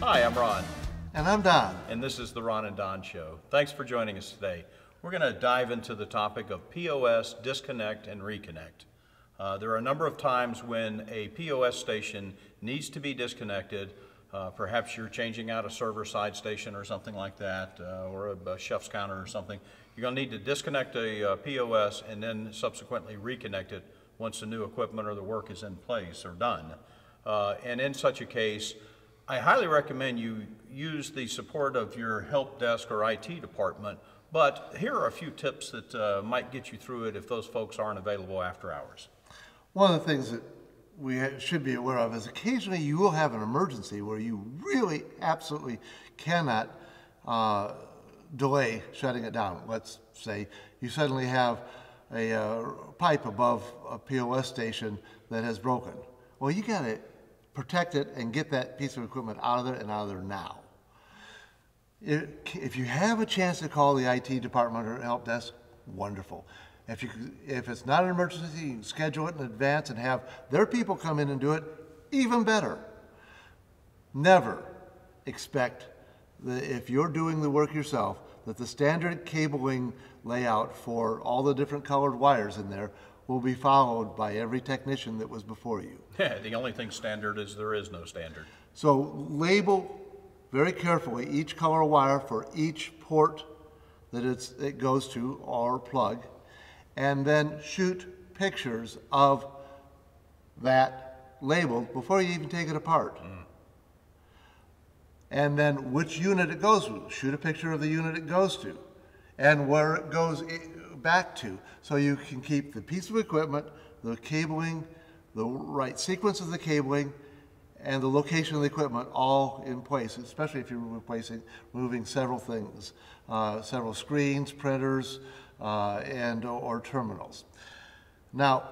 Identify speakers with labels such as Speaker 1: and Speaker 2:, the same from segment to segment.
Speaker 1: Hi, I'm Ron,
Speaker 2: And I'm Don.
Speaker 1: and this is the Ron and Don Show. Thanks for joining us today. We're going to dive into the topic of POS disconnect and reconnect. Uh, there are a number of times when a POS station needs to be disconnected. Uh, perhaps you're changing out a server side station or something like that, uh, or a, a chef's counter or something. You're going to need to disconnect a uh, POS and then subsequently reconnect it once the new equipment or the work is in place or done. Uh, and in such a case, I highly recommend you use the support of your help desk or IT department, but here are a few tips that uh, might get you through it if those folks aren't available after hours.
Speaker 2: One of the things that we should be aware of is occasionally you will have an emergency where you really absolutely cannot uh, delay shutting it down. Let's say you suddenly have a uh, pipe above a POS station that has broken. Well, you got to protect it and get that piece of equipment out of there and out of there now. If you have a chance to call the IT department or help desk, wonderful. If you, if it's not an emergency, you can schedule it in advance and have their people come in and do it, even better. Never expect that if you're doing the work yourself, that the standard cabling layout for all the different colored wires in there will be followed by every technician that was before you.
Speaker 1: the only thing standard is there is no standard.
Speaker 2: So label very carefully each color wire for each port that it's, it goes to or plug, and then shoot pictures of that labeled before you even take it apart. Mm. And then which unit it goes to. Shoot a picture of the unit it goes to and where it goes back to. So you can keep the piece of equipment, the cabling, the right sequence of the cabling, and the location of the equipment all in place, especially if you're replacing, moving several things, uh, several screens, printers, uh, and or terminals. Now,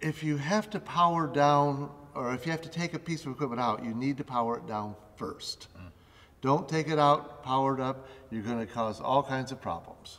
Speaker 2: if you have to power down, or if you have to take a piece of equipment out, you need to power it down first. Don't take it out powered up, you're gonna cause all kinds of problems.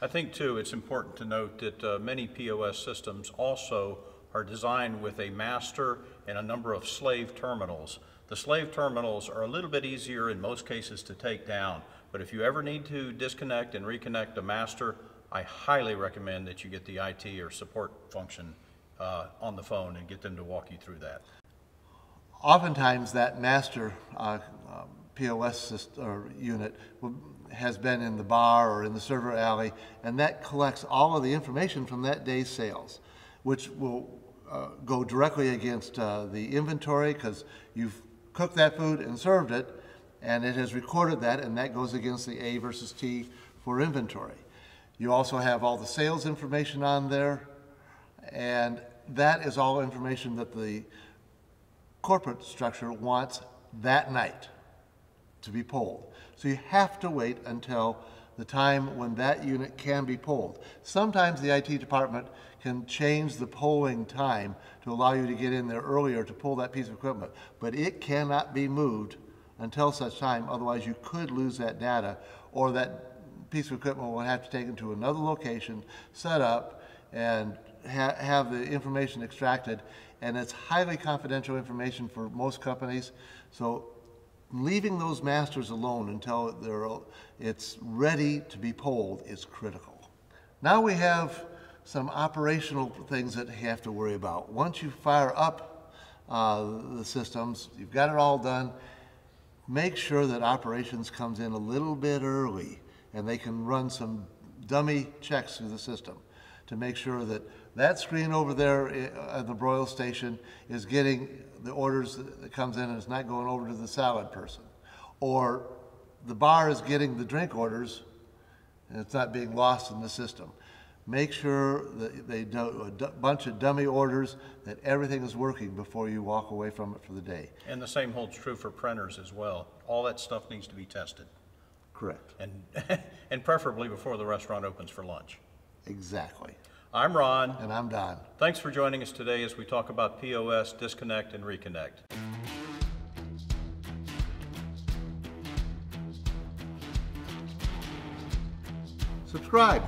Speaker 1: I think too, it's important to note that uh, many POS systems also are designed with a master and a number of slave terminals. The slave terminals are a little bit easier in most cases to take down, but if you ever need to disconnect and reconnect a master, I highly recommend that you get the IT or support function uh, on the phone and get them to walk you through that.
Speaker 2: Oftentimes, that master uh, POS syst- or unit has been in the bar or in the server alley, and that collects all of the information from that day's sales, which will uh, go directly against uh, the inventory because you've cooked that food and served it, and it has recorded that, and that goes against the A versus T for inventory. You also have all the sales information on there, and that is all information that the corporate structure wants that night to be polled. So you have to wait until the time when that unit can be polled. Sometimes the IT department can change the polling time to allow you to get in there earlier to pull that piece of equipment, but it cannot be moved until such time, otherwise you could lose that data, or that piece of equipment will have to take it to another location, set up, and ha- have the information extracted. And it's highly confidential information for most companies, so leaving those masters alone until they're, it's ready to be polled is critical. Now we have some operational things that you have to worry about. Once you fire up uh, the systems, you've got it all done, make sure that operations comes in a little bit early and they can run some dummy checks through the system to make sure that that screen over there eh, at the broil station is getting the orders that that comes in and it's not going over to the salad person. Or the bar is getting the drink orders and it's not being lost in the system. Make sure that they do a bunch of dummy orders, that everything is working before you walk away from it for the day.
Speaker 1: And the same holds true for printers as well. All that stuff needs to be tested,
Speaker 2: Correct.
Speaker 1: and, and preferably before the restaurant opens for lunch.
Speaker 2: Exactly.
Speaker 1: I'm Ron.
Speaker 2: And I'm Don.
Speaker 1: Thanks for joining us today as we talk about POS, disconnect, and reconnect.
Speaker 2: Subscribe.